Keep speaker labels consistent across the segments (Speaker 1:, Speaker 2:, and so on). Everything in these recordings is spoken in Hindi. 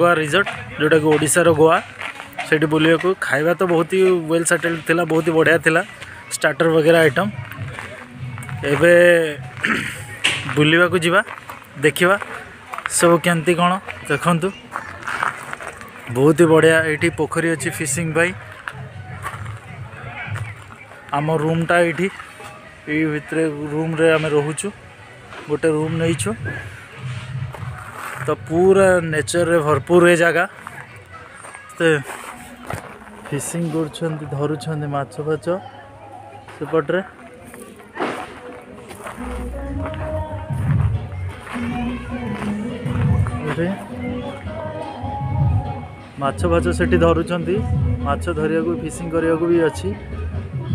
Speaker 1: ଗୋଆ ରିଜର୍ଟ ଯେଉଁଟାକି ଓଡ଼ିଶାର ଗୋଆ ସେଇଠି ବୁଲିବାକୁ ଖାଇବା ତ ବହୁତ ହି ୱେଲ୍ ସେଟେଲ୍ଡ ଥିଲା ବହୁତ ହି ବଢ଼ିଆ ଥିଲା ଷ୍ଟାର୍ଟର ବଗେରା ଆଇଟମ୍ ଏବେ ବୁଲିବାକୁ ଯିବା ଦେଖିବା ସବୁ କେମିତି କ'ଣ ଦେଖନ୍ତୁ ବହୁତ ହି ବଢ଼ିଆ ଏଇଠି ପୋଖରୀ ଅଛି ଫିସିଂ ପାଇଁ ଆମ ରୁମ୍ଟା ଏଇଠି ଏଇ ଭିତରେ ରୁମ୍ରେ ଆମେ ରହୁଛୁ ଗୋଟେ ରୁମ୍ ନେଇଛୁ तो पूरा नेचर भरपूर ए जागा तो फिशिंग कर धरुंट मछ फाच सेपटे মাছ ফাছ সেটি ধরুচ্ছেন মাছ ধরা ফিসিং করা বি অছি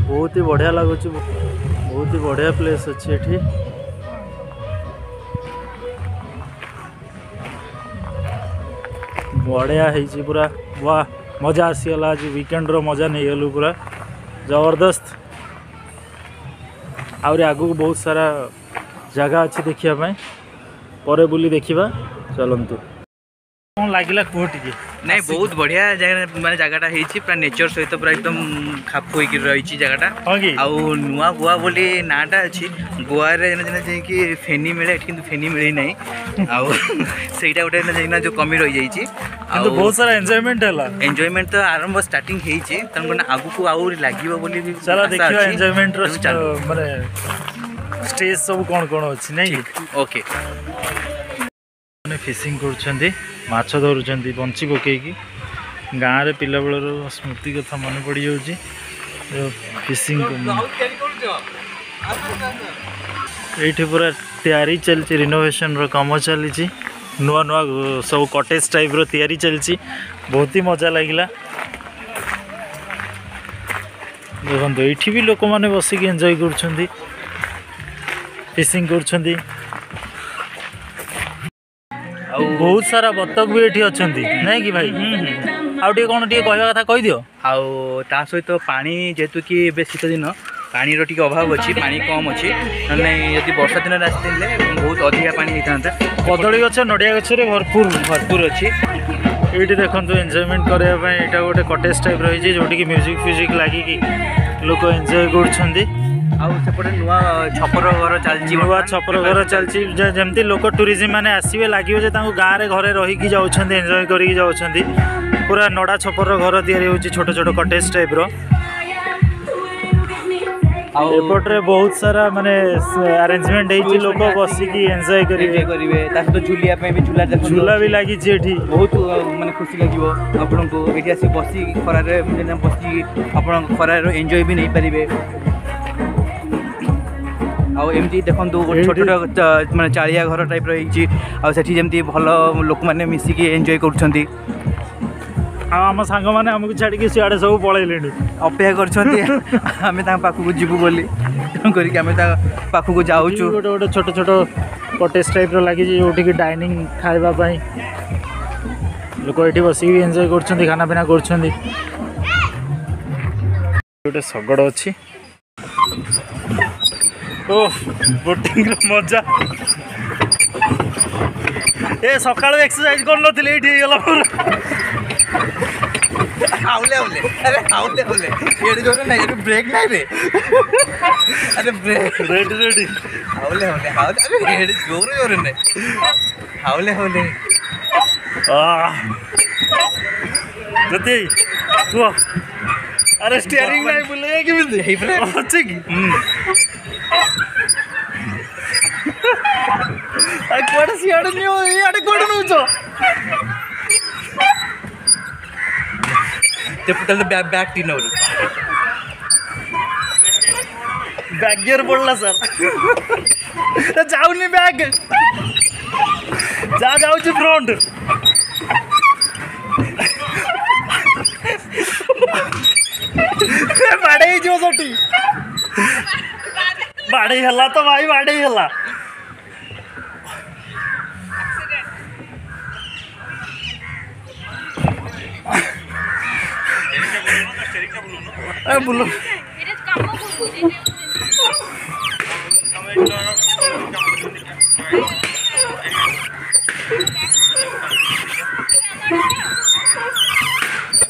Speaker 1: বহুত বঢ়িয়া লাগুছে বহুত বঢ়িয়া প্লেস অছি এটি बढ़िया पूरा वाह मजा आसीगला आज विकेंड रजा नहीं गलु पूरा जबरदस्त आग को बहुत सारा जगह अच्छे देखापी पर बुले देखा चलतु लगे ना
Speaker 2: बहुत बढ़िया जगह मैं जगह पूरा नेचर सहित पूरा एकदम खाप हो रही जगह आवा गोआ
Speaker 1: बोली नाटा
Speaker 2: अच्छी गोआ जैसे फेनी मिले कि फेनी मिले ना आईटा गोटे जो कमी रही जाइए ଆଉ
Speaker 1: ବହୁତ ସାରା ଏନ୍ଜୟମେଣ୍ଟ ହେଲା
Speaker 2: ଏନ୍ଜୟମେଣ୍ଟ ତ ଆରମ୍ଭ ଷ୍ଟାର୍ଟିଂ ହେଇଛି ତେଣୁ ଆଗକୁ ଆହୁରି ଲାଗିବ ବୋଲି ବି ସାରା
Speaker 1: ଦେଖିବା ଏନ୍ଜୟମେଣ୍ଟର ମାନେ ଷ୍ଟେଜ୍ ସବୁ କ'ଣ କ'ଣ ଅଛି ନାଇଁ
Speaker 2: ଓକେ
Speaker 1: ମାନେ ଫିସିଂ କରୁଛନ୍ତି ମାଛ ଧରୁଛନ୍ତି ବଞ୍ଚି ପକାଇକି ଗାଁରେ ପିଲାବେଳର ସ୍ମୃତି କଥା ମନେ ପଡ଼ିଯାଉଛି ଫିସିଂ ଏଇଠି ପୁରା ତିଆରି ଚାଲିଛି ରିନୋଭେସନ୍ର କାମ ଚାଲିଛି ନୂଆ ନୂଆ ସବୁ କଟେଜ୍ ଟାଇପ୍ର ତିଆରି ଚାଲିଛି ବହୁତ ହି ମଜା ଲାଗିଲା ଦେଖନ୍ତୁ ଏଇଠି ବି ଲୋକମାନେ ବସିକି ଏନ୍ଜୟ କରୁଛନ୍ତି ଫିସିଂ କରୁଛନ୍ତି ଆଉ ବହୁତ ସାରା ବତକ ବି ଏଠି ଅଛନ୍ତି ନାଇଁ କି ଭାଇ ଆଉ ଟିକେ କ'ଣ ଟିକେ କହିବା କଥା କହିଦିଅ
Speaker 2: ଆଉ ତା ସହିତ ପାଣି ଯେହେତୁ କି ଏବେ ଶୀତ ଦିନ ପାଣିର ଟିକେ ଅଭାବ ଅଛି ପାଣି କମ୍ ଅଛି ନହେଲେ ନାଇଁ ଯଦି ବର୍ଷା ଦିନରେ ଆସିଥିଲେ ଅଧିକା ପାଣି ହେଇଥାନ୍ତା
Speaker 1: କଦଳୀ ଗଛ ନଡ଼ିଆ ଗଛରେ ଭରପୁର
Speaker 2: ଭରପୁର ଅଛି
Speaker 1: ଏଇଠି ଦେଖନ୍ତୁ ଏନ୍ଜୟମେଣ୍ଟ କରିବା ପାଇଁ ଏଇଟା ଗୋଟେ କଟେଜ ଟାଇପ୍ ରହିଛି ଯେଉଁଠିକି ମ୍ୟୁଜିକ୍ ଫ୍ୟୁଜିକ୍ ଲାଗିକି ଲୋକ ଏନ୍ଜୟ କରୁଛନ୍ତି
Speaker 2: ଆଉ ସେପଟେ ନୂଆ ଛପର ଘର ଚାଲିଛି
Speaker 1: ନୂଆ ଛପର ଘର ଚାଲିଛି ଯେମିତି ଲୋକ ଟୁରିଜିମ୍ ମାନେ ଆସିବେ ଲାଗିବ ଯେ ତାଙ୍କୁ ଗାଁରେ ଘରେ ରହିକି ଯାଉଛନ୍ତି ଏନ୍ଜୟ କରିକି ଯାଉଛନ୍ତି ପୁରା ନଡ଼ା ଛପରର ଘର ତିଆରି ହେଉଛି ଛୋଟ ଛୋଟ କଟେଜ ଟାଇପ୍ର एपटे
Speaker 2: बहुत सारा माने अरेंजमेंट है लोक बसिकी एंजॉय करेंगे
Speaker 1: करेंगे ताकि
Speaker 2: झूलिया
Speaker 1: झूला झूला
Speaker 2: भी लगी बहुत मानते खुशी लगे आपको ये आस बस खरार बस खरार एंजय भी नहीं पारे ଆଉ ଏମିତି ଦେଖନ୍ତୁ ଗୋଟେ ଛୋଟ ଛୋଟ ମାନେ ଚାଳିଆ ଘର ଟାଇପ୍ର ହେଇଛି ଆଉ ସେଠି ଯେମିତି ଭଲ ଲୋକମାନେ
Speaker 1: ଆମ ସାଙ୍ଗମାନେ ଆମକୁ ଛାଡ଼ିକି ସିଆଡ଼େ ସବୁ ପଳେଇଲେଣି
Speaker 2: ଅପେକ୍ଷା କରିଛନ୍ତି ଆମେ ତାଙ୍କ ପାଖକୁ ଯିବୁ ବୋଲି ତେଣୁ କରିକି ଆମେ ତା ପାଖକୁ ଯାଉଛୁ
Speaker 1: ଗୋଟେ ଗୋଟେ ଛୋଟ ଛୋଟ କଟେଜ୍ ଟାଇପ୍ର ଲାଗିଛି ଯେଉଁଠିକି ଡାଇନିଂ ଖାଇବା ପାଇଁ ଲୋକ ଏଠି ବସିକି ଏନ୍ଜୟ କରୁଛନ୍ତି ଖାନାପିନା କରୁଛନ୍ତି ଗୋଟେ ଶଗଡ଼ ଅଛି ଓ ବୋଟିଂର ମଜା ଏ ସକାଳୁ ଏକ୍ସରସାଇଜ୍ କରୁନଥିଲି ଏଇଠି ହେଇଗଲା खावले
Speaker 2: होले अरे खावले होले येडे जोरे नाही येडे ब्रेक नाही रे अरे ब्रेक रेडी
Speaker 1: रेडी खावले
Speaker 2: होले खावले अरे येडे जोरे जोरे नाही खावले होले आ
Speaker 1: प्रति तू अरे स्टीयरिंग नाही बोलले की
Speaker 2: मी
Speaker 1: हे फ्रेंड अच्छे की अरे कोण सियाड न्यू अरे
Speaker 2: कोण न्यूचो ते फुटल बॅक
Speaker 1: टिनवर बॅक गिअर पडला सर जाऊन मी बॅग जा जाऊची फ्रंट भाडे जीवासाठी भाडे हेला तर भाई भाडे हेला अरे बोलो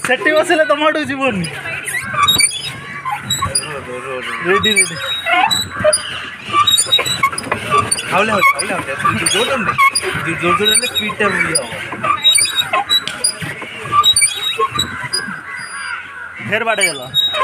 Speaker 1: ସେଠି ବସିଲେ ତମ ଆଡ଼କୁ ଯିବନି ରେଡ଼ି ରେଡ଼ି
Speaker 2: ହାଉଲେ ହାଉଲେ ହାଉଲେ ହାଉଲେ ଜୋର ଜୋର
Speaker 1: ଜୋର ଜୋର ହେଲେ
Speaker 3: ସ୍ପିଡ଼୍ଟା ବୁଲି ହେବ ଫେର
Speaker 1: ବାଡ଼େ ଗଲା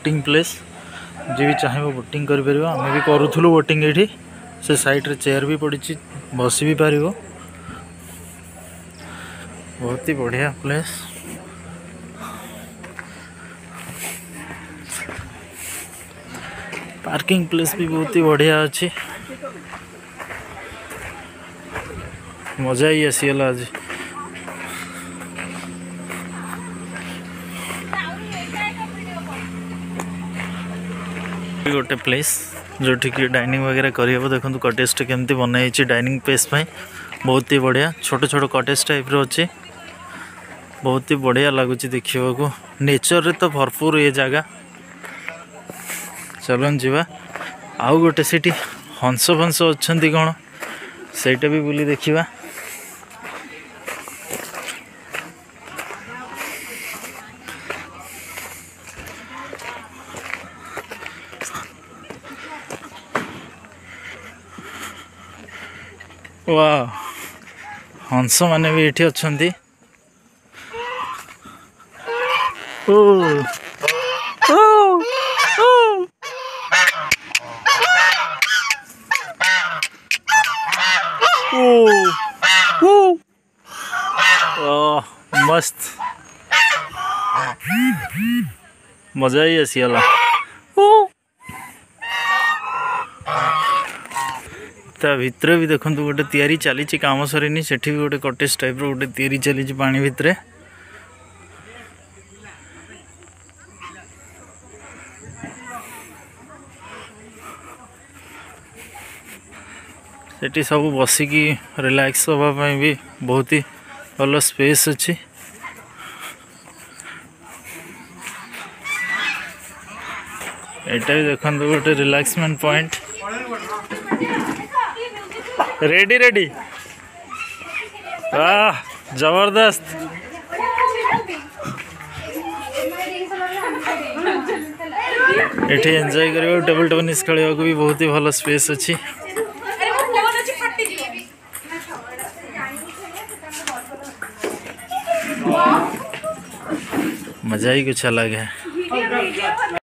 Speaker 1: बोटिंग प्लेस जी भी चाहे वोटिंग करें भी करूँ वोटिंग ये से सैड्रे चेयर भी पड़ी बस भी पार बहुत ही बढ़िया प्लेस पार्किंग प्लेस भी बहुत ही बढ़िया अच्छी मजा ही आसीगला आज ଗୋଟେ ପ୍ଲେସ୍ ଯେଉଁଠିକି ଡାଇନିଂ ବଗେରା କରିହେବ ଦେଖନ୍ତୁ କଟେଜଟା କେମିତି ବନାହେଇଛି ଡାଇନିଂ ପ୍ଲେସ୍ ପାଇଁ ବହୁତ ହି ବଢ଼ିଆ ଛୋଟ ଛୋଟ କଟେଜ ଟାଇପ୍ର ଅଛି ବହୁତ ହି ବଢ଼ିଆ ଲାଗୁଛି ଦେଖିବାକୁ ନେଚରରେ ତ ଭରପୁର ଏ ଜାଗା ଚାଲନ୍ ଯିବା ଆଉ ଗୋଟେ ସେଠି ହଂସ ଫଂସ ଅଛନ୍ତି କ'ଣ ସେଇଟା ବି ବୁଲି ଦେଖିବା ୱା ହଂସମାନେ ବି ଏଠି ଅଛନ୍ତି ଓ मस्त मजा ही ऐसी अल्लाह ତା ଭିତରେ ବି ଦେଖନ୍ତୁ ଗୋଟେ ତିଆରି ଚାଲିଛି କାମ ସରିନି ସେଠି ବି ଗୋଟେ କଟେଜ ଟାଇପ୍ର ଗୋଟେ ତିଆରି ଚାଲିଛି ପାଣି ଭିତରେ ସେଠି ସବୁ ବସିକି ରିଲାକ୍ସ ହେବା ପାଇଁ ବି ବହୁତ ହି ଭଲ ସ୍ପେସ୍ ଅଛି ଏଇଟା ବି ଦେଖନ୍ତୁ ଗୋଟେ ରିଲାକ୍ସମେଣ୍ଟ ପଏଣ୍ଟ रेडी रेडी आ जबरदस्त ये एंजय कर टेबल टेनिस खेल भी बहुत ही भल स्पेस अच्छी मजा ही कुछ अलग है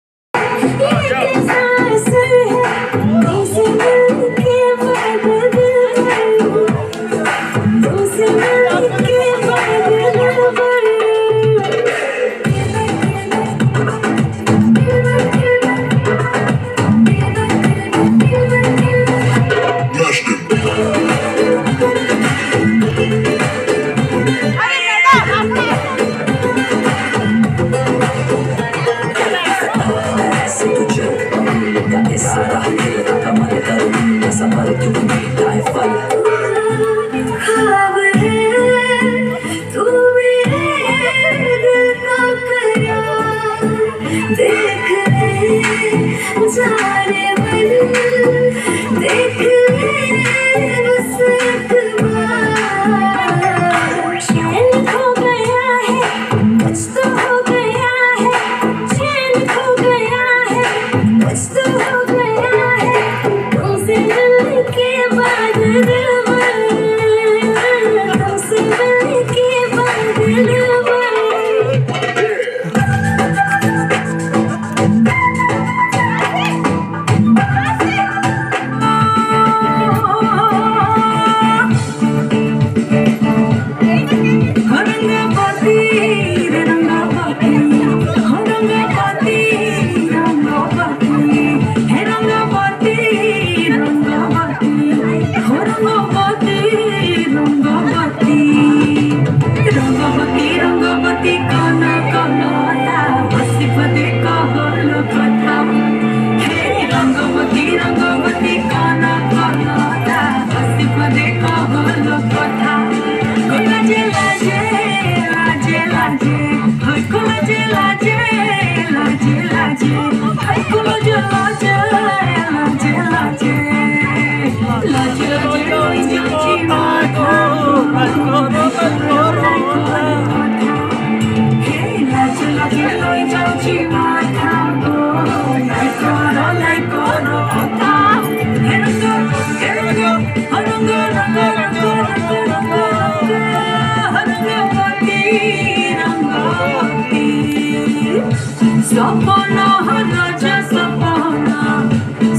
Speaker 4: Sapana, Raja Sapana,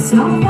Speaker 4: Sapana.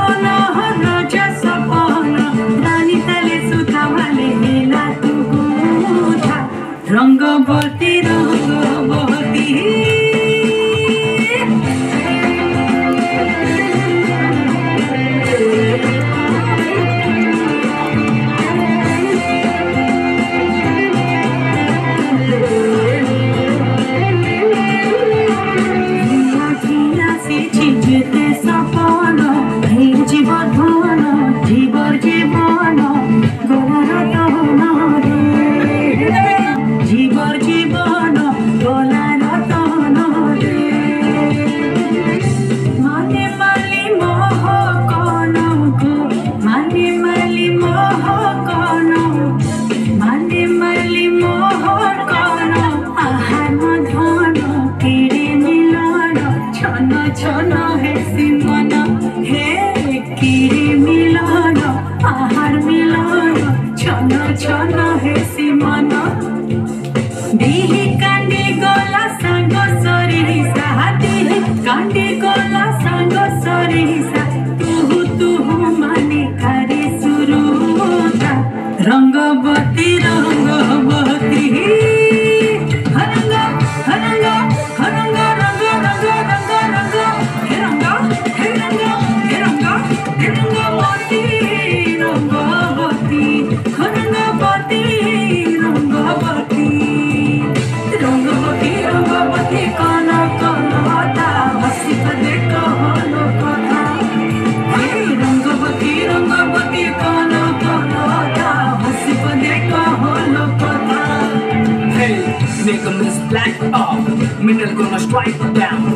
Speaker 5: make a miss black off. Middle gonna strike down.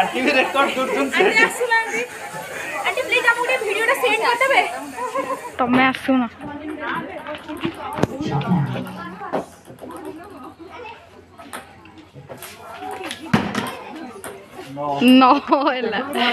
Speaker 6: Aunty record করছুন aunty
Speaker 5: please আমাকে ভিডিওটা সেন্ড করে দেবে তুমি আসছো
Speaker 1: না No, la. No.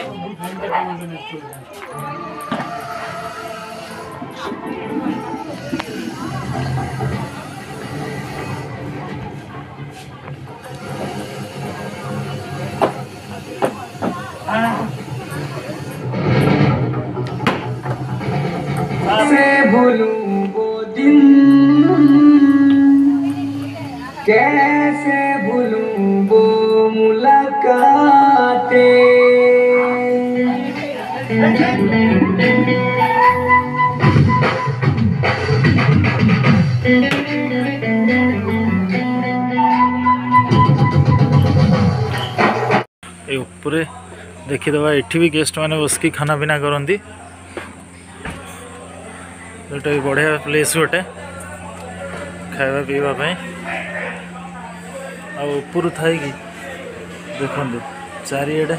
Speaker 1: उपरे देखिद ये भी गेस्ट मैंने बसिक खाना पिना करती तो बढ़िया प्लेस गोटे खावा पीवापी आपर थी देखते चारिड़े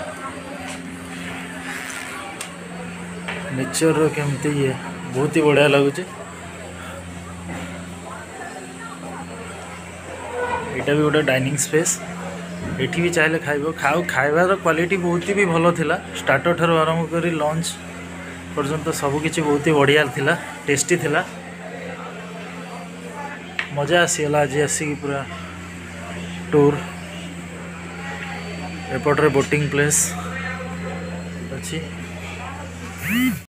Speaker 1: नेचर रमती ये बहुत ही बढ़िया लगुच ये गोटे डाइनिंग स्पेस ଏଠି ବି ଚାହିଁଲେ ଖାଇବ ଆଉ ଖାଇବାର କ୍ୱାଲିଟି ବହୁତ ବି ଭଲ ଥିଲା ଷ୍ଟାର୍ଟର ଠାରୁ ଆରମ୍ଭ କରି ଲଞ୍ଚ ପର୍ଯ୍ୟନ୍ତ ସବୁକିଛି ବହୁତ ହି ବଢ଼ିଆ ଥିଲା ଟେଷ୍ଟି ଥିଲା ମଜା ଆସିଗଲା ଆଜି ଆସିକି ପୁରା ଟୁର୍ ଏପଟରେ ବୋଟିଂ ପ୍ଲେସ୍ ଅଛି